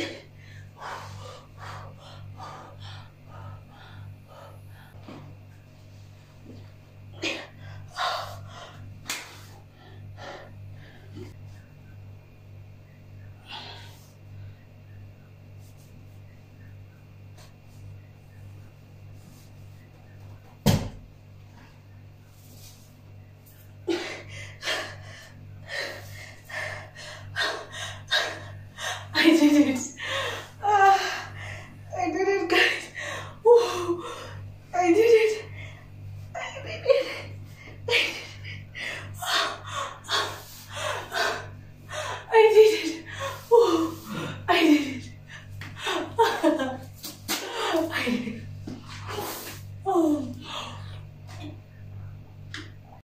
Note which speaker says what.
Speaker 1: you life.